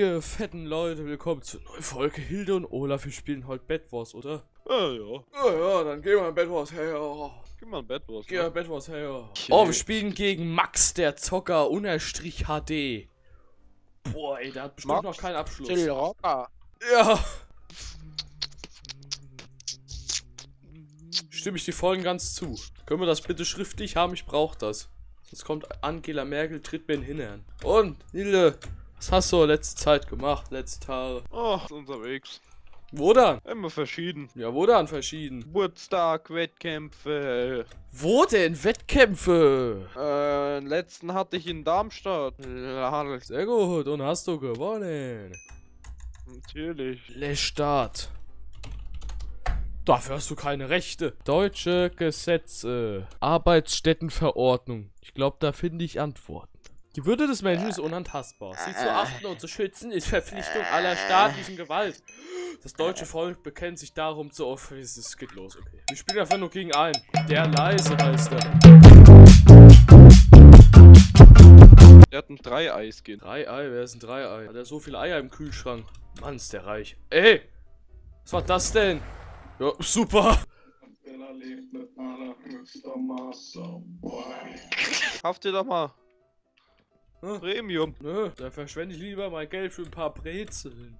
ihr fetten Leute, willkommen zur neuen Folge. Hilde und Olaf, wir spielen heute Bed Wars, oder? Ja, ja. Ja, ja, dann gehen wir in Bed Wars her. Gib mal ein Bett was. Geh in Bed Wars her. Okay. Oh, wir spielen gegen Max, der Zocker, unterstrich HD. Boah, ey, der hat bestimmt Max noch keinen Abschluss. Chill Rocker. Ja. Stimme ich die Folgen ganz zu. Können wir das bitte schriftlich haben? Ich brauche das. Sonst kommt Angela Merkel, tritt mir in den Hintern. Und, Nille, was hast du letzte Zeit gemacht, letzte Tage? Oh, ist unterwegs. Wo dann? Immer verschieden. Ja, wo dann verschieden? Geburtstag, Wettkämpfe. Wo denn? Wettkämpfe? Äh, letzten hatte ich in Darmstadt. Sehr gut, und hast du gewonnen. Natürlich. Le Staat. Dafür hast du keine Rechte. Deutsche Gesetze. Arbeitsstättenverordnung. Ich glaube, da finde ich Antworten. Die Würde des Menschen ist unantastbar. Sie zu achten und zu schützen ist Verpflichtung aller staatlichen Gewalt. Das deutsche Volk bekennt sich darum zu offen. Es geht los, okay. Wir spielen einfach nur gegen einen. Der leise heißt er. Der hat ein Drei-Eis-Skin. Drei Ei, wer ist ein Drei Ei? Hat er so viele Eier im Kühlschrank? Mann, ist der reich. Ey! Was war das denn? Ja, super! Kauf dir doch mal. Hm? Premium. Nö, da verschwende ich lieber mein Geld für ein paar Brezeln.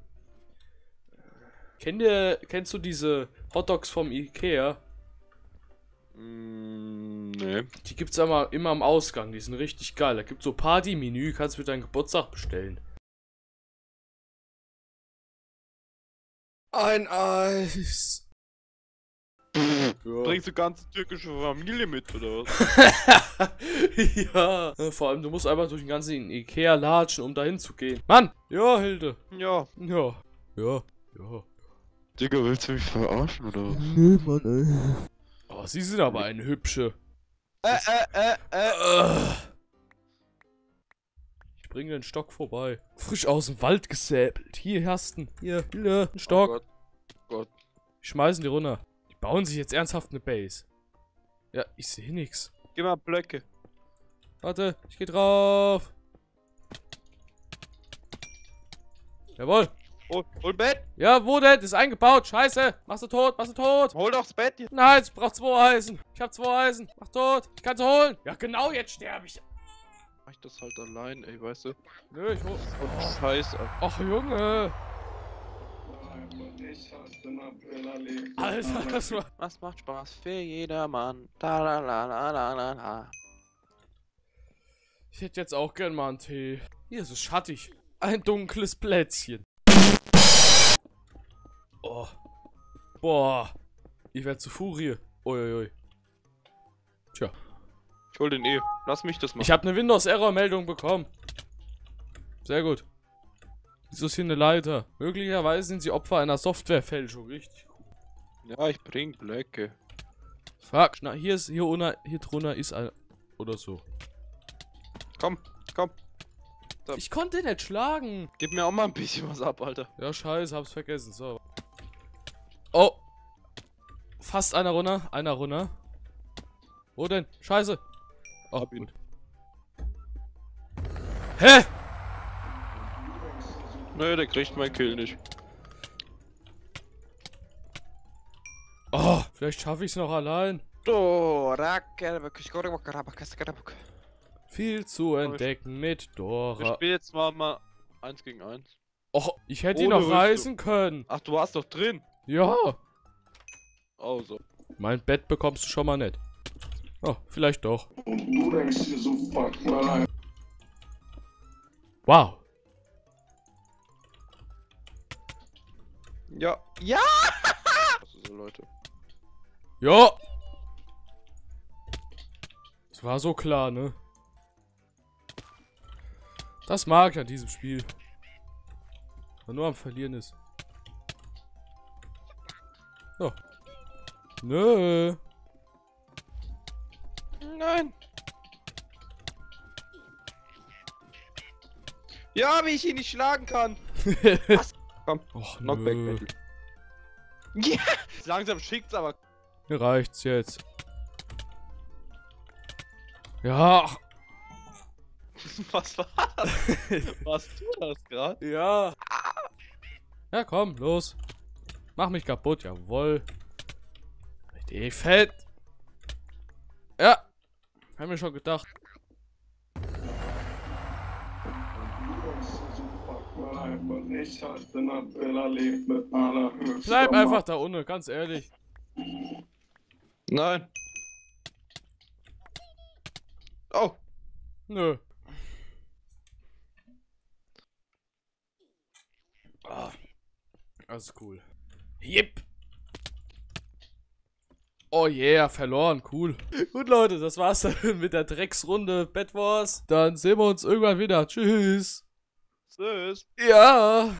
Kennt ihr, kennst du diese Hotdogs vom Ikea? Mm, nee. Die gibt's immer, immer am Ausgang, die sind richtig geil. Da gibt's so Party-Menü, kannst du für deinen Geburtstag bestellen. Ein Eis. Ja. Bringst du ganze türkische Familie mit, oder was? ja. Vor allem, du musst einfach durch den ganzen Ikea latschen, um dahin zu gehen. Mann! Ja, Hilde. ja. Ja. Ja. Ja. Digga, willst du mich verarschen, oder was? Nee, Mann, ey. Oh, sie sind aber eine hübsche. Äh, äh, äh, äh. Ich bringe den Stock vorbei. Frisch aus dem Wald gesäbelt. Hier, Hersten. Hier, hier, ein Stock. Oh Gott. Gott. Die schmeißen die runter. Bauen sich jetzt ernsthaft eine Base. Ja, ich sehe nix. Gib mal Blöcke. Warte, ich geh drauf. Jawohl. Hol, hol Bett. Ja, wo denn? Das ist eingebaut. Scheiße. Machst du tot, machst du tot. Hol doch das Bett hier. Nein, es braucht zwei Eisen. Ich hab zwei Eisen. Mach tot. Ich kann's holen. Ja, genau, jetzt sterbe ich. Mach ich das halt allein, ey, weißt du? Nö, ich hol. Und Scheiße. Ach, Junge. Alter, das war. Was macht Spaß für jedermann? Da la la la la la la. Ich hätte jetzt auch gern mal einen Tee. Hier ist es schattig. Ein dunkles Plätzchen. Oh. Boah. Ich werde zu Furie. Uiuiui. Tja. Ich hol den eh. Lass mich das machen. Ich habe eine Windows-Error-Meldung bekommen. Sehr gut. Wieso ist hier eine Leiter? Möglicherweise sind sie Opfer einer Softwarefälschung. Richtig cool. ja, ich bring Blöcke. Fuck. Na, hier ist, hier unter, hier drunter ist ein. Oder so. Komm, komm. So. Ich konnte nicht schlagen. Gib mir auch mal ein bisschen was ab, Alter. Ja, scheiße, hab's vergessen. So. Oh. Fast einer runter. Einer runter. Wo denn? Scheiße. Oh, Hab ihn. Hä? Nö, der kriegt mein Kill nicht. Oh, vielleicht schaffe ich es noch allein. Ich Viel zu entdecken mit Dora. spiele jetzt mal mal 1 gegen 1. Och, ich hätte ihn noch Rüstung. reißen können. Ach, du warst doch drin. Ja. Also. Mein Bett bekommst du schon mal nicht. Oh, vielleicht doch. Wow. Ja. Ja! Was ist so, Leute? Ja. Das war so klar, ne? Das mag ich an diesem Spiel. Man nur am Verlieren ist. So. Nö. Nein! Ja, wie ich ihn nicht schlagen kann. Komm, Och, Knockback nö. Battle. Ja! Langsam schickt's aber. Mir reicht's jetzt. Ja. Was war das? Warst du das gerade? Ja. Ja, komm, los. Mach mich kaputt, jawohl. Richtig fett. Ja. Hab mir schon gedacht. Bleib einfach da unten, ganz ehrlich. Nein. Oh, Nö. Ah. Alles cool. Yep. Oh yeah, verloren, cool. Gut, Leute, das war's dann mit der Drecksrunde Bad Wars. Dann sehen wir uns irgendwann wieder. Tschüss. Tschüss. Ja.